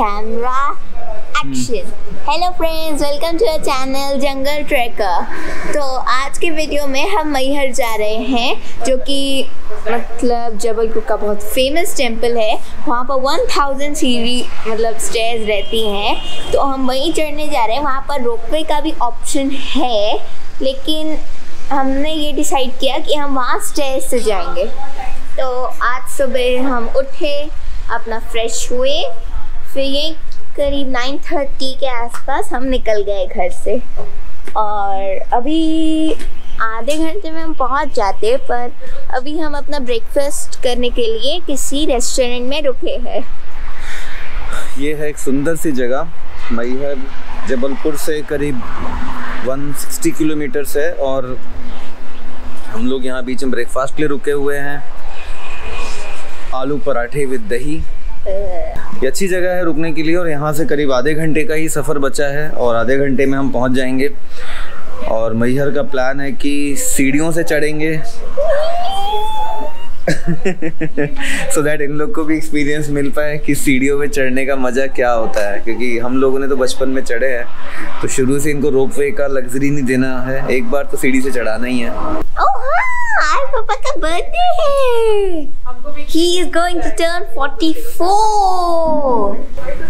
Camera action hello friends welcome to our channel jungle tracker तो आज के video में हम मैहर जा रहे हैं, जो कि मतलब जबलपुर का बहुत फ़ेमस टेंपल है। वहाँ पर वन थाउज़ेंड सीढ़ी मतलब स्टेयर्स रहती हैं। तो हम वहीं चढ़ने जा रहे हैं। वहाँ पर रोपवे का भी ऑप्शन है, लेकिन हमने ये डिसाइड किया कि हम वहाँ स्टेज से जाएँगे। तो आज सुबह हम उठे, अपना फ्रेश हुए फिर यही करीब 9:30 के आसपास हम निकल गए घर से। और अभी आधे घंटे में हम पहुँच जाते पर अभी हम अपना ब्रेकफास्ट करने के लिए किसी रेस्टोरेंट में रुके हैं। ये है एक सुंदर सी जगह। मैहर जबलपुर से करीब 160 किलोमीटर है और हम लोग यहाँ बीच में ब्रेकफास्ट के लिए रुके हुए हैं। आलू पराठे विद दही। ये अच्छी जगह है रुकने के लिए और यहाँ से करीब आधे घंटे का ही सफ़र बचा है और आधे घंटे में हम पहुँच जाएँगे। और मैहर का प्लान है कि सीढ़ियों से चढ़ेंगे। सो दैट इन लोग को भी एक्सपीरियंस मिल पाए कि सीढ़ियों पे चढ़ने का मज़ा क्या होता है। क्योंकि हम लोगों ने तो बचपन में चढ़े हैं। तो शुरू से इनको रोप वे का लग्जरी नहीं देना है। एक बार तो सीढ़ी से चढ़ाना ही है। ओह हाँ पापा का बर्थडे है। He is going to turn 44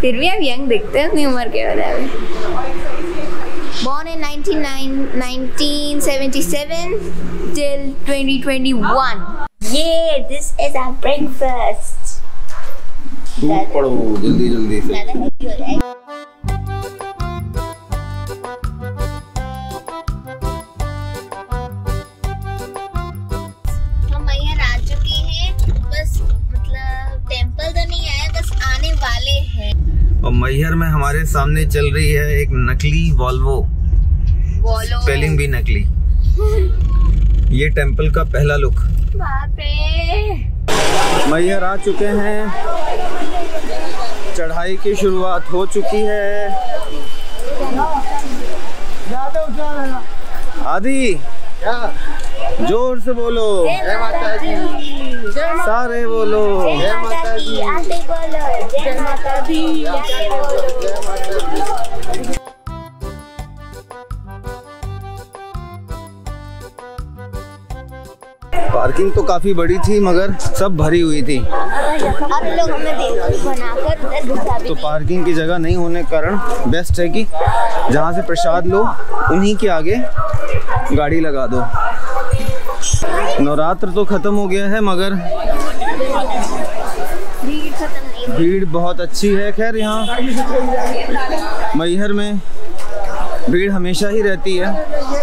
फिर भी आप यंग दिखते हैं अपनी उम्र के बारे में Born in 99 1977 till 2021 Yeah, this is our breakfast टूट पड़ो जल्दी जल्दी से मैहर में हमारे सामने चल रही है एक नकली वॉल्वो। स्पेलिंग भी नकली। ये टेंपल का पहला लुक। बाप मैहर आ चुके हैं। चढ़ाई की शुरुआत हो चुकी है। आदि। ज़ोर से बोलो। जय माता दी सारे बोलो। माता दी आते बोलो। जय माता दी आते बोलो पार्किंग तो काफ़ी बड़ी थी मगर सब भरी हुई थी। अब लोग हमें बनाकर तो पार्किंग की जगह नहीं होने के कारण बेस्ट है कि जहाँ से प्रसाद लो उन्हीं के आगे गाड़ी लगा दो। नवरात्र तो खत्म हो गया है, मगर भीड़ बहुत अच्छी है। खैर, यहाँ मैहर में भीड़ हमेशा ही रहती है।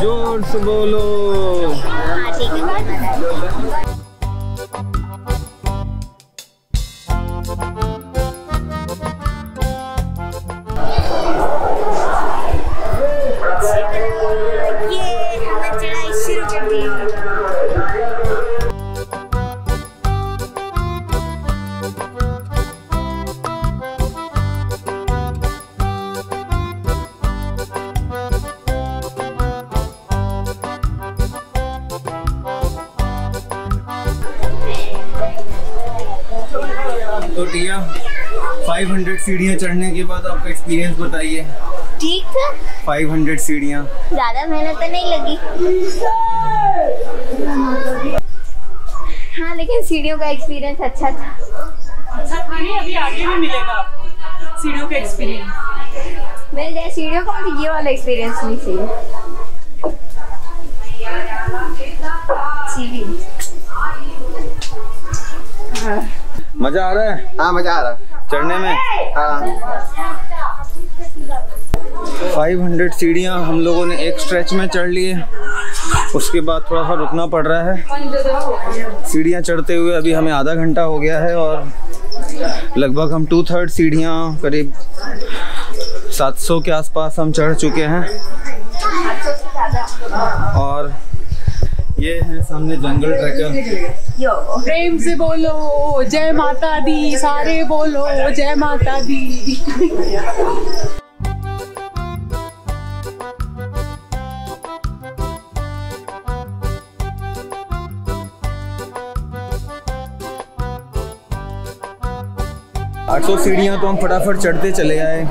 ज़ोर से बोलो हाँ, ठीक है। तो टिया 500 सीढ़ियाँ चढ़ने के बाद आपका एक्सपीरियंस बताइए। ठीक था 500 सीढ़ियाँ। ज़्यादा मेहनत तो नहीं लगी। हाँ लेकिन सीढ़ियों का एक्सपीरियंस अच्छा था। अच्छा खाने अभी आगे भी मिलेगा आपको। सीढ़ियों का एक्सपीरियंस मिल जाए सीढ़ियों का मुझे ये वाला एक्सपीरियंस नहीं चाहिए। मज़ा आ रहा है? हाँ मज़ा आ रहा है। चढ़ने में? हाँ। 500 सीढ़ियाँ हम लोगों ने एक स्ट्रेच में चढ़ लिए उसके बाद थोड़ा सा रुकना पड़ रहा है। सीढ़ियाँ चढ़ते हुए अभी हमें आधा घंटा हो गया है और लगभग हम टू थर्ड सीढ़ियाँ करीब 700 के आसपास हम चढ़ चुके हैं। और ये है सामने जंगल ट्रैकर। प्रेम से बोलो जय माता दी सारे बोलो जय माता दी। आठ सौ सीढ़ियाँ तो हम फटाफट चढ़ते चले आए।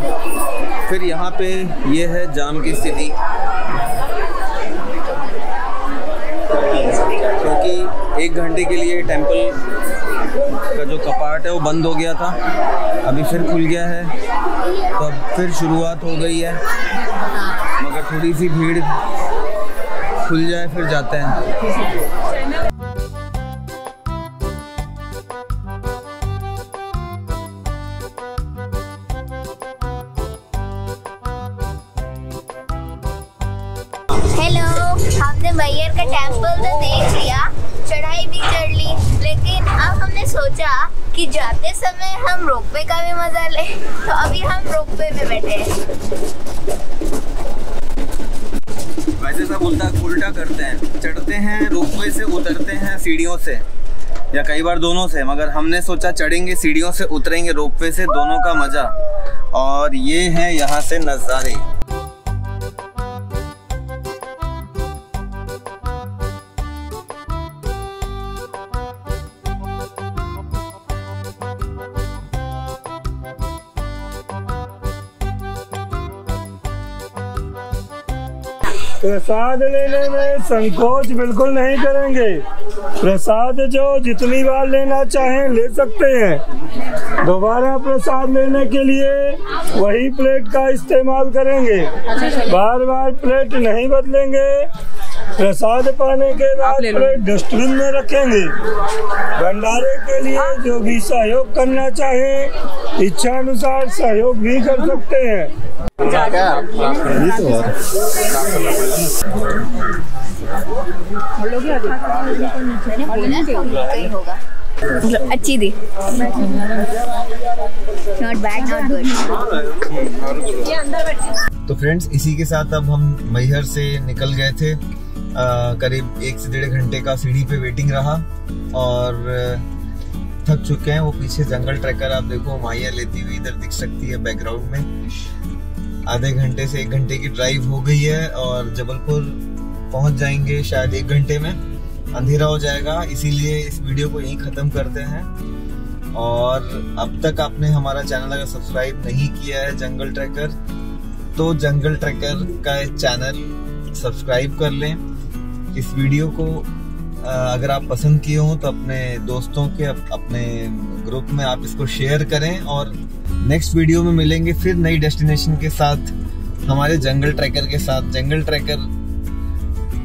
फिर यहाँ पे ये है जाम की स्थिति। क्योंकि एक घंटे के लिए टेंपल का जो कपाट है वो बंद हो गया था। अभी फिर खुल गया है। तो अब फिर शुरुआत हो गई है। मगर थोड़ी सी भीड़ खुल जाए, फिर जाते हैं। हेलो हमने मैयर का टेंपल तो देख लिया। चढ़ाई भी चढ़ ली। लेकिन अब हमने सोचा कि जाते समय हम रोपवे का भी मज़ा ले। तो अभी हम रोपवे में बैठे हैं। वैसे सब उल्टा उल्टा करते हैं। चढ़ते हैं, रोपवे से उतरते हैं सीढ़ियों से। या कई बार दोनों से, मगर हमने सोचा चढ़ेंगे सीढ़ियों से, उतरेंगे रोपवे से, दोनों का मज़ा। और ये है यहाँ से नज़ारे। प्रसाद लेने में संकोच बिल्कुल नहीं करेंगे। प्रसाद जो जितनी बार लेना चाहें ले सकते हैं। दोबारा प्रसाद लेने के लिए वही प्लेट का इस्तेमाल करेंगे। बार बार प्लेट नहीं बदलेंगे। प्रसाद पाने के बाद डस्टबिन में रखेंगे। भंडारे के लिए जो भी सहयोग करना चाहे इच्छा अनुसार सहयोग भी कर सकते हैं। अच्छी थी। नॉट बैड नॉट गुड तो फ्रेंड्स इसी के साथ अब हम मैहर से निकल गए थे। करीब एक से डेढ़ घंटे का सीढ़ी पे वेटिंग रहा और थक चुके हैं। वो पीछे जंगल ट्रैकर आप देखो माइया लेती हुई इधर दिख सकती है बैकग्राउंड में। आधे घंटे से एक घंटे की ड्राइव हो गई है और जबलपुर पहुँच जाएँगे शायद एक घंटे में। अंधेरा हो जाएगा, इसीलिए इस वीडियो को यहीं खत्म करते हैं। और अब तक आपने हमारा चैनल अगर सब्सक्राइब नहीं किया है जंगल ट्रैकर तो जंगल ट्रैकर का चैनल सब्सक्राइब कर लें। इस वीडियो को अगर आप पसंद किए हो तो अपने दोस्तों के अपने ग्रुप में आप इसको शेयर करें और नेक्स्ट वीडियो में मिलेंगे फिर नई डेस्टिनेशन के साथ, हमारे जंगल ट्रैकर के साथ। जंगल ट्रैकर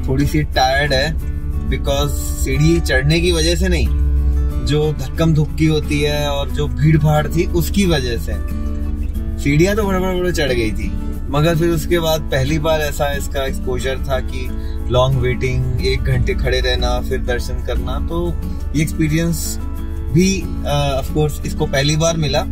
थोड़ी सी टायर्ड है बिकॉज़ सीढ़ी चढ़ने की वजह से नहीं, जो धक्कम धुक्की होती है और जो भीड़ भाड़ थी, उसकी वजह से। सीढ़ियाँ तो बड़े बड़े बड़े चढ़ गई थी। मगर फिर उसके बाद पहली बार ऐसा इसका एक्सपोजर था कि लॉन्ग वेटिंग एक घंटे खड़े रहना, फिर दर्शन करना तो ये एक्सपीरियंस भी ऑफ़ कोर्स इसको पहली बार मिला।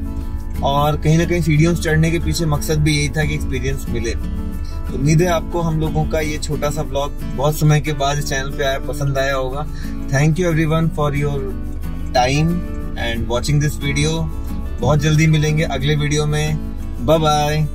और कहीं ना कहीं सीढ़ियों से चढ़ने के पीछे मकसद भी यही था कि एक्सपीरियंस मिले। तो उम्मीद है आपको हम लोगों का ये छोटा सा ब्लॉग बहुत समय के बाद इस चैनल पे आया, पसंद आया होगा। Thank you everyone for your time and watching this video बहुत जल्दी मिलेंगे अगले वीडियो में। Bye bye